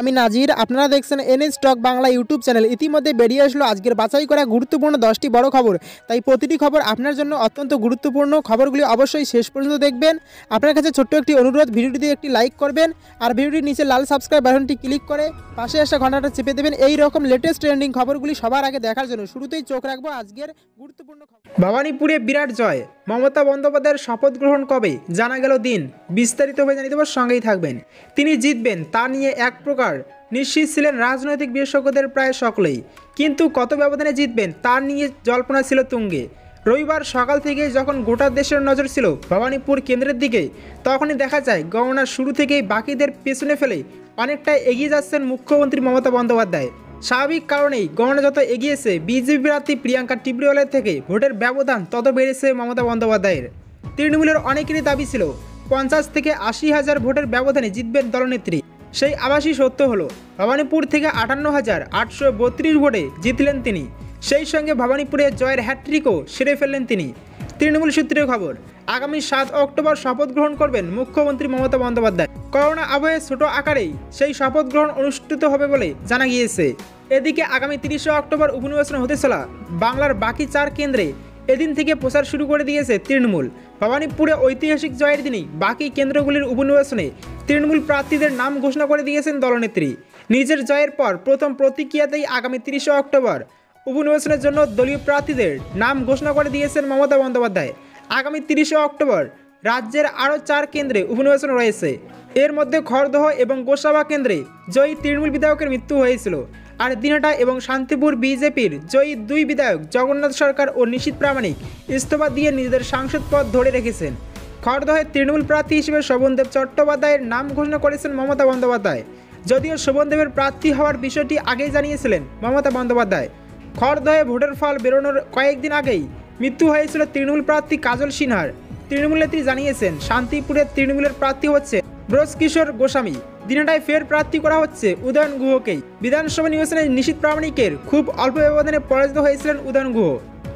আমি নাজির, আপনারা দেখছেন NS stock Bangla YouTube channel. ইতিমধ্যে বেরিয়ে আসলো আজকের বাছাই করা গুরুত্বপূর্ণ দশটি বড় খবর। তাই প্রতিটি খবর আপনার জন্য অত্যন্ত গুরুত্বপূর্ণ। খবরগুলি অবশ্যই শেষ পর্যন্ত দেখবেন। আপনার কাছে ছোট্ট একটি অনুরোধ, ভিডিওটিতে একটি লাইক করবেন আর ভিডিওটির নিচে লাল সাবস্ক্রাইব বাটনটি ক্লিক করে পাশে আসা ঘন্টাটা চেপে দেবেন। এই রকম লেটেস্ট ট্রেন্ডিং খবরগুলি সবার আগে দেখার জন্য শুরুতেই চোখ রাখব আজকের গুরুত্বপূর্ণ খবর। ভবানীপুরে বিরাট জয়। মমতা বন্দ্যোপাধ্যায়ের শপথ গ্রহণ কবে? জানা গেল দিন। বিস্তারিতভাবে জানিয়ে দেওয়ার সঙ্গেই থাকবেন। তিনি জিতবেন, তা নিয়ে এক প্রকার নিশ্চিত ছিলেন রাজনৈতিক বিশেষজ্ঞদের প্রায় সকলেই। কিন্তু কত ব্যবধানে জিতবেন তা নিয়ে জল্পনা ছিল তুঙ্গে। রবিবার সকাল থেকে যখন গোটা দেশের নজর ছিল ভবানীপুর কেন্দ্রের দিকে, তখনই দেখা যায় গণনার শুরু থেকেই বাকিদের পেছনে ফেলে অনেকটা এগিয়ে যাচ্ছেন মুখ্যমন্ত্রী মমতা বন্দ্যোপাধ্যায়। স্বাভাবিক কারণেই গণনা যত এগিয়েছে, বিজেপি প্রার্থী প্রিয়াঙ্কা টিবরিওয়ালের থেকে ভোটের ব্যবধান তত বেড়েছে মমতা বন্দ্যোপাধ্যায়ের। তৃণমূলের অনেকেরই দাবি ছিল, পঞ্চাশ থেকে আশি হাজার ভোটের ব্যবধানে জিতবেন দলনেত্রী। সেই আবাসই সত্য হলো, ভবানীপুর থেকে আটান্ন হাজার আটশো বত্রিশ ভোটে জিতলেন তিনি। সেই সঙ্গে ভবানীপুরে জয়ের হ্যাট্রিকও সেরে ফেললেন তিনি। তৃণমূল সূত্রের খবর, আগামী সাত অক্টোবর শপথ গ্রহণ করবেন মুখ্যমন্ত্রী মমতা বন্দ্যোপাধ্যায়। করোনা আবহে ছোট আকারেই সেই শপথ গ্রহণ অনুষ্ঠিত হবে বলে জানা গিয়েছে। এদিকে আগামী তিরিশে অক্টোবর উপনির্বাচন হতে চলা বাংলার বাকি চার কেন্দ্রে এদিন থেকে প্রচার শুরু করে দিয়েছে তৃণমূল। ভবানীপুরে ঐতিহাসিক জয়ের দিনই বাকি কেন্দ্রগুলির উপনির্বাচনে তৃণমূল প্রার্থীদের নাম ঘোষণা করে দিয়েছেন দলনেত্রী। নিজের জয়ের পর প্রথম প্রতিক্রিয়াতেই আগামী তিরিশে অক্টোবর উপনির্বাচনের জন্য দলীয় প্রার্থীদের নাম ঘোষণা করে দিয়েছেন মমতা বন্দ্যোপাধ্যায়। আগামী তিরিশে অক্টোবর রাজ্যের আরও চার কেন্দ্রে উপনির্বাচন রয়েছে। এর মধ্যে খড়দহ এবং গোসাবা কেন্দ্রে জয়ী তৃণমূল বিধায়কের মৃত্যু হয়েছিল। আর দিনহাটা এবং শান্তিপুর বিজেপির জয়ী দুই বিধায়ক জগন্নাথ সরকার ও নিশীত প্রামাণিক ইস্তফা দিয়ে নিজেদের সাংসদ পদ ধরে রেখেছেন। খড়দহের তৃণমূল প্রার্থী হিসেবে শোভনদেব চট্টোপাধ্যায়ের নাম ঘোষণা করেছেন মমতা বন্দ্যোপাধ্যায়। যদিও শোভনদেবের প্রার্থী হওয়ার বিষয়টি আগেই জানিয়েছিলেন মমতা বন্দ্যোপাধ্যায়। খড়দহে ভোটের ফল বেরোনোর কয়েকদিন আগেই মৃত্যু হয়েছিল তৃণমূল প্রার্থী কাজল সিনহার। তৃণমূল নেত্রী জানিয়েছেন, শান্তিপুরের তৃণমূলের প্রার্থী হচ্ছে ব্রজ কিশোর গোস্বামী। দিনটায় ফের প্রার্থী করা হচ্ছে উদয়ন গুহকেই বিধানসভা নির্বাচনে নিশীত প্রামাণিকের খুব অল্প ব্যবধানে পরাজিত হয়েছিলেন উদয়ন গুহ।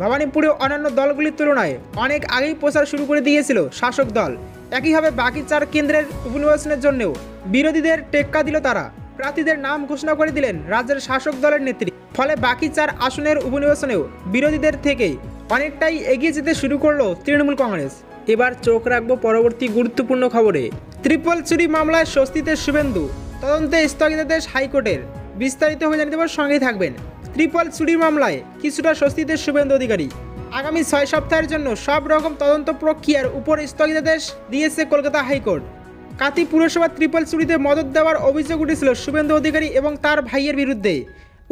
ভবানীপুরে অন্যান্য দলগুলির তুলনায় অনেক আগেই প্রচার শুরু করে দিয়েছিল শাসক দল। একইভাবে বাকি চার কেন্দ্রের উপনির্বাচনের জন্যও বিরোধীদের টেক্কা দিল তারা। প্রার্থীদের নাম ঘোষণা করে দিলেন রাজ্যের শাসক দলের নেত্রী। ফলে বাকি চার আসনের উপনির্বাচনেও বিরোধীদের থেকে অনেকটাই এগিয়ে যেতে শুরু করল তৃণমূল কংগ্রেস। এবার চোখ রাখব পরবর্তী গুরুত্বপূর্ণ খবরে। ত্রিপল চুরি মামলায় স্বস্তিতে শুভেন্দু। তদন্তে স্থগিতাদেশ হাইকোর্টের। বিস্তারিত হয়ে জানিয়ে দেওয়ার সঙ্গেই থাকবেন। ত্রিপল চুরির মামলায় কিছুটা স্বস্তিতে শুভেন্দু অধিকারী। আগামী ছয় সপ্তাহের জন্য সব রকম তদন্ত প্রক্রিয়ার উপর স্থগিতাদেশ দিয়েছে কলকাতা হাইকোর্ট। কাতি পুরসভা ত্রিপল চুরিতে মদত দেওয়ার অভিযোগ উঠেছিল শুভেন্দু অধিকারী এবং তার ভাইয়ের বিরুদ্ধে।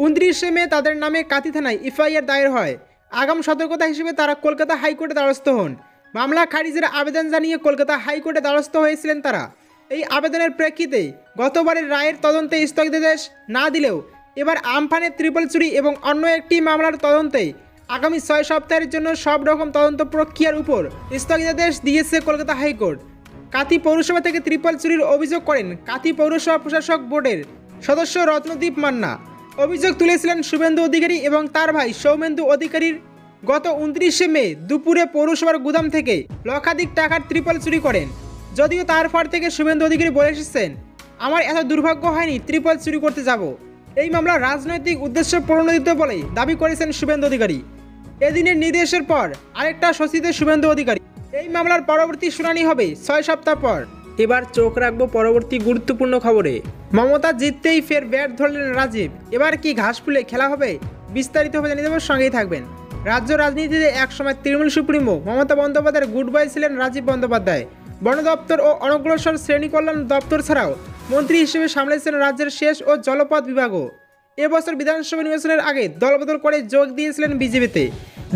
উনত্রিশে মে তাদের নামে কাতি থানায় এফআইআর দায়ের হয়। আগাম সতর্কতা হিসেবে তারা কলকাতা হাইকোর্টে দ্বারস্থ হন। মামলা খারিজের আবেদন জানিয়ে কলকাতা হাইকোর্টে দ্বারস্থ হয়েছিলেন তারা। এই আবেদনের প্রেক্ষিতে গতবারের রায়ের তদন্তে স্থগিতাদেশ না দিলেও এবার আমফানের ত্রিপল চুরি এবং অন্য একটি মামলার তদন্তে আগামী ছয় সপ্তাহের জন্য সব রকম তদন্ত প্রক্রিয়ার উপর স্থগিতাদেশ দিয়েছে কলকাতা হাইকোর্ট। কাতি পৌরসভা থেকে ত্রিপল চুরির অভিযোগ করেন কাতি পৌরসভা প্রশাসক বোর্ডের সদস্য রত্নদীপ মান্না। অভিযোগ তুলেছিলেন শুভেন্দু অধিকারী এবং তার ভাই সৌমেন্দু অধিকারীর গত উনত্রিশে মে দুপুরে পৌরসভার গুদাম থেকে লক্ষাধিক টাকার ত্রিপল চুরি করেন। যদিও তার তারপর থেকে শুভেন্দু অধিকারী বলে এসেছেন, আমার এত দুর্ভাগ্য হয়নি ত্রিপল চুরি করতে যাব। এই মামলা রাজনৈতিক উদ্দেশ্য প্রণোদিত বলে দাবি করেছেন শুভেন্দু অধিকারী। এদিনের নির্দেশের পর আরেকটা স্বস্তিতে শুভেন্দু অধিকারী। এই মামলার পরবর্তী শুনানি হবে ছয় সপ্তাহ পর। এবার চোখ রাখব পরবর্তী গুরুত্বপূর্ণ খবরে। মমতা জিততেই ফের ব্যাট ধরলেন রাজীব। এবার কি ঘাস ফুলে খেলা হবে বিস্তারিতভাবে জানিয়ে দেওয়ার সঙ্গেই থাকবেন। রাজ্য রাজনীতিতে একসময় তৃণমূল সুপ্রিমো মমতা বন্দ্যোপাধ্যায়ের গুড বাই ছিলেন রাজীব বন্দ্যোপাধ্যায়। বন দপ্তর ও অনগ্রসর শ্রেণি কল্যাণ দপ্তর ছাড়াও মন্ত্রী হিসেবে সামলেছেন রাজ্যের শেষ ও জলপথ বিভাগও। এবছর বিধানসভা নির্বাচনের আগে দলবদল করে যোগ দিয়েছিলেন বিজেপিতে।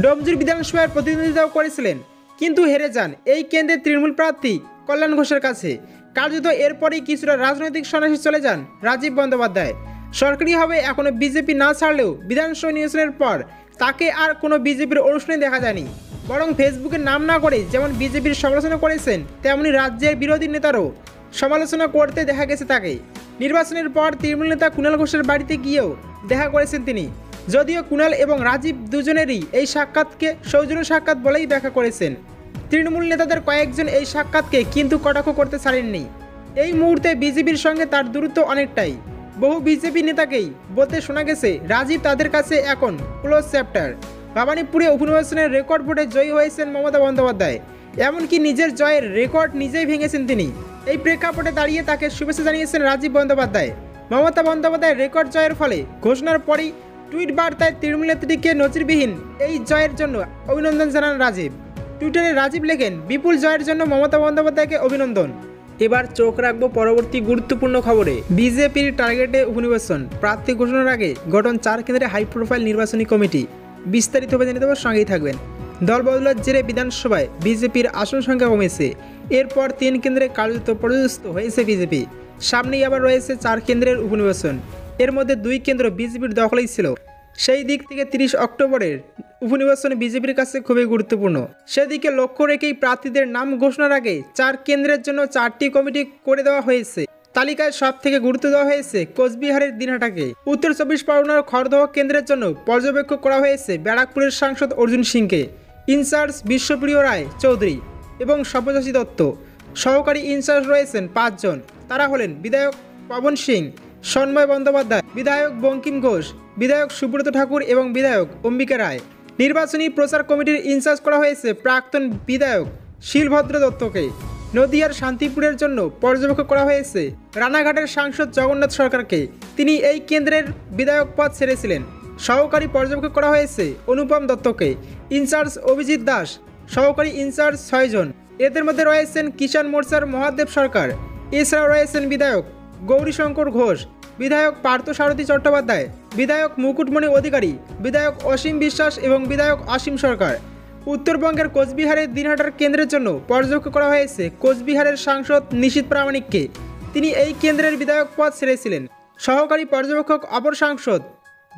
ডোমজুর বিধানসভায় প্রতিনিধিত্ব করেছিলেন, কিন্তু হেরে যান এই কেন্দ্রের তৃণমূল প্রার্থী কল্যাণ ঘোষের কাছে। কার্যত এরপরেই কিছুটা রাজনৈতিক সন্ন্যাসী চলে যান রাজীব বন্দ্যোপাধ্যায়। সরকারিভাবে এখনও বিজেপি না ছাড়লেও বিধানসভা নির্বাচনের পর তাকে আর কোনো বিজেপির অনুষ্ঠানে দেখা যায়নি। বরং ফেসবুকে নাম না করে যেমন বিজেপির সমালোচনা করেছেন, তেমনি রাজ্যের বিরোধী নেতারও সমালোচনা করতে দেখা গেছে তাকে। নির্বাচনের পর তৃণমূল নেতা কুণাল ঘোষের বাড়িতে গিয়েও দেখা করেছেন তিনি। যদিও কুণাল এবং রাজীব দুজনেরই এই সাক্ষাৎকে সৌজন্য সাক্ষাৎ বলেই ব্যাখ্যা করেছেন। তৃণমূল নেতাদের কয়েকজন এই সাক্ষাৎকে কিন্তু কটাক্ষ করতে ছাড়েননি। এই মুহূর্তে বিজেপির সঙ্গে তার দূরত্ব অনেকটাই। বহু বিজেপি নেতাকেই বলতে শোনা গেছে রাজীব তাদের কাছে এখন ক্লোজ চ্যাপ্টার। ভবানীপুরে উপনির্বাচনের রেকর্ড ভোটে জয়ী হয়েছেন মমতা বন্দ্যোপাধ্যায়। এমনকি নিজের জয়ের রেকর্ড নিজেই ভেঙেছেন তিনি। এই প্রেক্ষাপটে দাঁড়িয়ে তাকে শুভেচ্ছা জানিয়েছেন রাজীব বন্দ্যোপাধ্যায়। মমতা বন্দ্যোপাধ্যায়ের রেকর্ড জয়ের ফলে ঘোষণার পরেই টুইট বার্তায় তৃণমূল নেত্রীকে নজিরবিহীন এই জয়ের জন্য অভিনন্দন জানান রাজীব। টুইটারে রাজীব লেখেন, বিপুল জয়ের জন্য মমতা বন্দ্যোপাধ্যায়কে অভিনন্দন। এবার চোখ রাখব পরবর্তী গুরুত্বপূর্ণ খবরে। বিজেপির টার্গেটে উপনির্বাচন প্রার্থী ঘোষণার আগে গঠন চার কেন্দ্রে হাই প্রোফাইল নির্বাচনী কমিটি। বিস্তারিত হবে জেনে দেবো সঙ্গেই থাকবেন। দল বদলার জেরে বিধানসভায় বিজেপির আসন সংখ্যা কমেছে। এরপর তিন কেন্দ্রে কার্যত পর্যস্ত হয়েছে বিজেপি। সামনেই আবার রয়েছে চার কেন্দ্রের উপনির্বাচন এর মধ্যে দুই কেন্দ্র বিজেপির দখলেই ছিল। সেই দিক থেকে তিরিশ অক্টোবরের উপনির্বাচন বিজেপির কাছে খুবই গুরুত্বপূর্ণ। সেদিকে লক্ষ্য রেখেই প্রার্থীদের নাম ঘোষণার আগে চার কেন্দ্রের জন্য চারটি কমিটি করে দেওয়া হয়েছে। তালিকায় সব থেকে গুরুত্ব দেওয়া হয়েছে কোচবিহারের দিনহাটাকে। উত্তর চব্বিশ পরগনার খড়দহ কেন্দ্রের জন্য পর্যবেক্ষক করা হয়েছে ব্যারাকপুরের সাংসদ অর্জুন সিংকে। ইনচার্জ বিশ্বপ্রিয় রায় চৌধুরী এবং সব্যসাচী দত্ত। সহকারী ইনচার্জ রয়েছেন পাঁচজন। তারা হলেন বিধায়ক পবন সিং সন্ময় বন্দ্যোপাধ্যায়, বিধায়ক বঙ্কিম ঘোষ, বিধায়ক সুব্রত ঠাকুর এবং বিধায়ক অম্বিকা রায়। নির্বাচনী প্রচার কমিটির ইনচার্জ করা হয়েছে প্রাক্তন বিধায়ক শিলভদ্র দত্তকে। নদিয়ার শান্তিপুরের জন্য পর্যবেক্ষক করা হয়েছে রানাঘাটের সাংসদ জগন্নাথ সরকারকে। তিনি এই কেন্দ্রের বিধায়ক পদ ছেড়েছিলেন। সহকারী পর্যবেক্ষক করা হয়েছে অনুপম দত্তকে। ইনচার্জ অভিজিৎ দাস, সহকারী ইনচার্জ ছয়জন। এদের মধ্যে রয়েছেন কিষাণ মোর্চার মহাদেব সরকার। এছাড়াও রয়েছেন বিধায়ক গৌরীশঙ্কর ঘোষ, বিধায়ক পার্থসারথী চট্টোপাধ্যায়, বিধায়ক মুকুটমণি অধিকারী, বিধায়ক অসীম বিশ্বাস এবং বিধায়ক অসীম সরকার। উত্তরবঙ্গের কোচবিহারের দিনহাটার কেন্দ্রের জন্য পর্যবেক্ষক করা হয়েছে কোচবিহারের সাংসদ নিশীত প্রামাণিককে। তিনি এই কেন্দ্রের বিধায়ক পদ ছেড়েছিলেন। সহকারী পর্যবেক্ষক অপর সাংসদ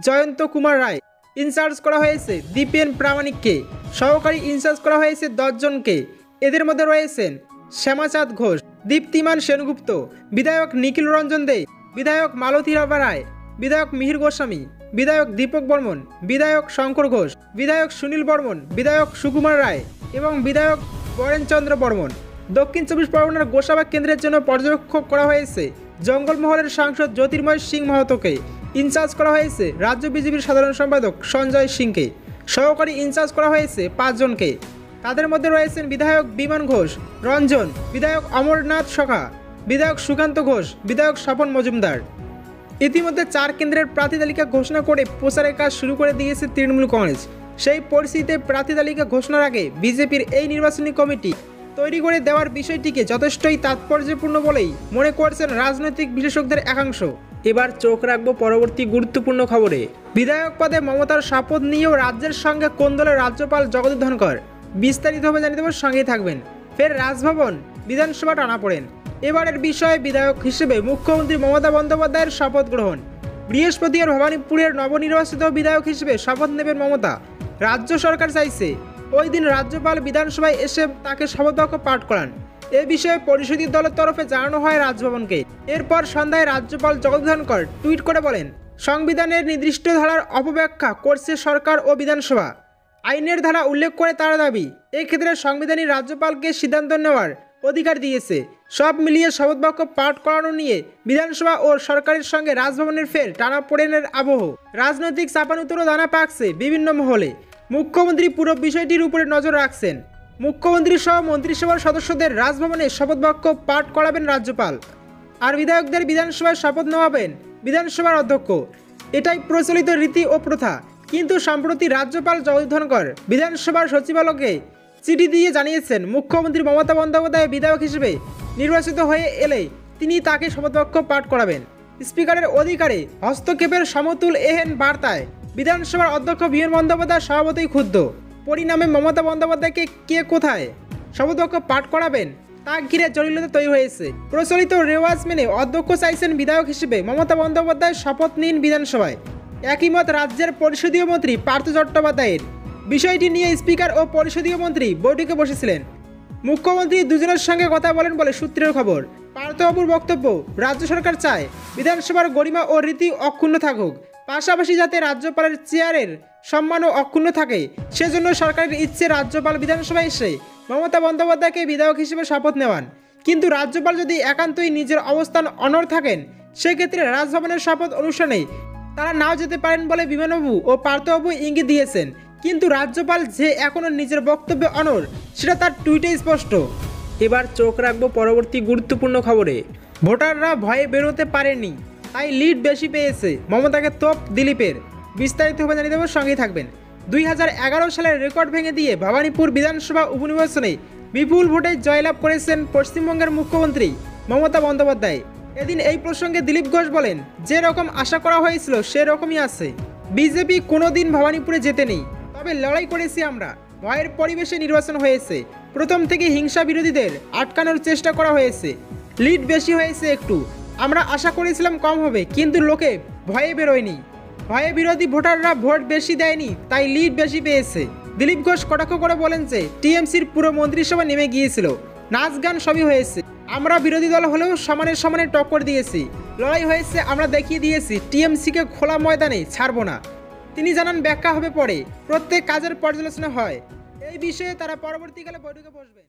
জয়ন্ত কুমার রায়। ইনচার্জ করা হয়েছে দীপেন প্রামাণিককে। সহকারী ইনচার্জ করা হয়েছে দশজনকে। এদের মধ্যে রয়েছেন শ্যামাচাঁদ ঘোষ দীপ্তিমান সেনগুপ্ত, বিধায়ক নিখিল রঞ্জন দে, বিধায়ক মালতী রাভা রায়, বিধায়ক মিহির গোস্বামী, বিধায়ক দীপক বর্মন, বিধায়ক শঙ্কর ঘোষ, বিধায়ক সুনীল বর্মন, বিধায়ক সুকুমার রায় এবং বিধায়ক বরেনচন্দ্র বর্মন। দক্ষিণ চব্বিশ পরগনার গোসাবা কেন্দ্রের জন্য পর্যবেক্ষক করা হয়েছে, জঙ্গলমহলের সাংসদ জ্যোতির্ময় সিং মাহাতোকে। ইনচার্জ করা হয়েছে রাজ্য বিজেপির সাধারণ সম্পাদক সঞ্জয় সিংকে। সহকারী ইনচার্জ করা হয়েছে পাঁচজনকে। তাদের মধ্যে রয়েছেন বিধায়ক বিমান ঘোষ, রঞ্জন, বিধায়ক অমরনাথ সখা, বিধায়ক সুকান্ত ঘোষ, বিধায়ক স্বপন মজুমদার। ইতিমধ্যে চার কেন্দ্রের প্রার্থী তালিকা ঘোষণা করে প্রচারের কাজ শুরু করে দিয়েছে তৃণমূল কংগ্রেস। সেই পরিস্থিতিতে প্রার্থী তালিকা ঘোষণার আগে বিজেপির এই নির্বাচনী কমিটি তৈরি করে দেওয়ার বিষয়টিকে যথেষ্টই তাৎপর্যপূর্ণ বলেই মনে করছেন রাজনৈতিক বিশেষজ্ঞদের একাংশ। এবার চোখ রাখব পরবর্তী গুরুত্বপূর্ণ খবরে। বিধায়ক পদে মমতার শপথ নিয়েও রাজ্যের সঙ্গে কোন দলের রাজ্যপাল জগদীপ ধনকর বিস্তারিতভাবে জানিয়ে দেবো, সঙ্গেই থাকবেন। ফের রাজভবন বিধানসভা টানা পড়েন। এবারের বিষয়ে বিধায়ক হিসেবে মুখ্যমন্ত্রী মমতা বন্দ্যোপাধ্যায়ের শপথ গ্রহণ। বৃহস্পতি আর ভবানীপুরের নবনির্বাচিত বিধায়ক হিসেবে শপথ নেবেন মমতা। রাজ্য সরকার চাইছে, ওই দিন রাজ্যপাল বিধানসভায় এসে তাকে শপথ বাক্য পাঠ করান। এ বিষয়ে পরিষদীয় দলের তরফে জানানো হয় রাজভবনকে। এরপর সন্ধ্যায় রাজ্যপাল জগদীপ ধনকর টুইট করে বলেন, সংবিধানের নির্দিষ্ট ধারার অপব্যাখ্যা করছে সরকার ও বিধানসভা। আইনের ধারা উল্লেখ করে তার দাবি এক্ষেত্রে সংবিধানী রাজ্যপালকে সিদ্ধান্ত নেওয়ার অধিকার দিয়েছে। সব মিলিয়ে শপথবাক্য পাঠ করানো নিয়ে বিধানসভা ও সরকারের সঙ্গে রাজভবনের ফের টানা পড়েনের আবহ। রাজনৈতিক চাপানুতরও দানা পাকছে বিভিন্ন মহলে। মুখ্যমন্ত্রী পুরো বিষয়টির উপরে নজর রাখছেন। মুখ্যমন্ত্রী সহ মন্ত্রিসভার সদস্যদের রাজভবনে শপথবাক্য পাঠ করাবেন রাজ্যপাল। আর বিধায়কদের বিধানসভায় শপথ নেওয়াবেন বিধানসভার অধ্যক্ষ। এটাই প্রচলিত রীতি ও প্রথা। কিন্তু সম্প্রতি রাজ্যপাল জগদীপ ধনকর বিধানসভার সচিবালয়কে চিঠি দিয়ে জানিয়েছেন, মুখ্যমন্ত্রী মমতা বন্দ্যোপাধ্যায় বিধায়ক হিসেবে নির্বাচিত হয়ে এলে তিনি তাকে শপথবাক্য পাঠ করাবেন। স্পিকারের অধিকারে হস্তক্ষেপের সমতুল এহেন বার্তায় বিধানসভার অধ্যক্ষ বিমান বন্দ্যোপাধ্যায় সভাপতি ক্ষুব্ধ। পরিণামে মমতা বন্দ্যোপাধ্যায়কে কে কোথায় শপথবাক্য পাঠ করাবেন তা ঘিরে জটিলতা তৈরি হয়েছে। প্রচলিত রেওয়াজ মেনে অধ্যক্ষ চাইছেন বিধায়ক হিসেবে মমতা বন্দ্যোপাধ্যায় শপথ নিন বিধানসভায়। একই মত রাজ্যের পরিষদীয় মন্ত্রী পার্থ চট্টোপাধ্যায়ের। বিষয়টি নিয়ে স্পিকার ও পরিষদীয় মন্ত্রী বৈঠকে বসেছিলেন। মুখ্যমন্ত্রী দুজনের সঙ্গে কথা বলেন বলে সূত্রের খবর। পার্থবাবুর বক্তব্য, রাজ্য সরকার চায় বিধানসভার গরিমা ও রীতি অক্ষুণ্ণ থাকুক। পাশাপাশি যাতে রাজ্যপালের চেয়ারের সম্মানও অক্ষুণ্ণ থাকে, সেজন্য সরকারের ইচ্ছে রাজ্যপাল বিধানসভায় এসে মমতা বন্দ্যোপাধ্যায়কে বিধায়ক হিসেবে শপথ নেওয়ান। কিন্তু রাজ্যপাল যদি একান্তই নিজের অবস্থান অনড় থাকেন, সেক্ষেত্রে রাজভবনের শপথ অনুষ্ঠানে তারা নাও যেতে পারেন বলে বিমানবাবু ও পার্থবাবু ইঙ্গিত দিয়েছেন। কিন্তু রাজ্যপাল যে এখনও নিজের বক্তব্যে অনর সেটা তার টুইটে স্পষ্ট। এবার চোখ রাখব পরবর্তী গুরুত্বপূর্ণ খবরে। ভোটাররা ভয়ে বেরোতে পারেনি, তাই লিড বেশি পেয়েছে মমতাকে তোপ দিলীপের। বিস্তারিত হবে জানিয়ে দেবো, সঙ্গেই থাকবেন। দুই হাজার এগারো সালের রেকর্ড ভেঙে দিয়ে ভবানীপুর বিধানসভা উপনির্বাচনে বিপুল ভোটে জয়লাভ করেছেন পশ্চিমবঙ্গের মুখ্যমন্ত্রী মমতা বন্দ্যোপাধ্যায়। এদিন এই প্রসঙ্গে দিলীপ ঘোষ বলেন, যে রকম আশা করা হয়েছিল সেরকমই আছে। বিজেপি কোনোদিন ভবানীপুরে যেতে নেই, তবে লড়াই করেছি আমরা। ভয়ের পরিবেশে নির্বাচন হয়েছে। প্রথম থেকে হিংসা বিরোধীদের আটকানোর চেষ্টা করা হয়েছে। লিড বেশি হয়েছে একটু। আমরা আশা করেছিলাম কম হবে, কিন্তু লোকে ভয়ে বেরোয়নি। ভয়ে বিরোধী ভোটাররা ভোট বেশি দেয়নি, তাই লিড বেশি পেয়েছে। দিলীপ ঘোষ কটাক্ষ করে বলেন যে, টিএমসির পুরো মন্ত্রিসভা নেমে গিয়েছিল। নাচ গান সবই হয়েছে। আমরা বিরোধী দল হলেও সমানের সমানে টক্কর দিয়েছি। লড়াই হয়েছে, আমরা দেখিয়ে দিয়েছি, টিএমসিকে খোলা ময়দানে ছাড়ব না। তিনি জানান, ব্যাখ্যা হবে পরে। প্রত্যেক কাজের পর্যালোচনা হয়। এই বিষয়ে তারা পরবর্তীকালে বৈঠকে বসবেন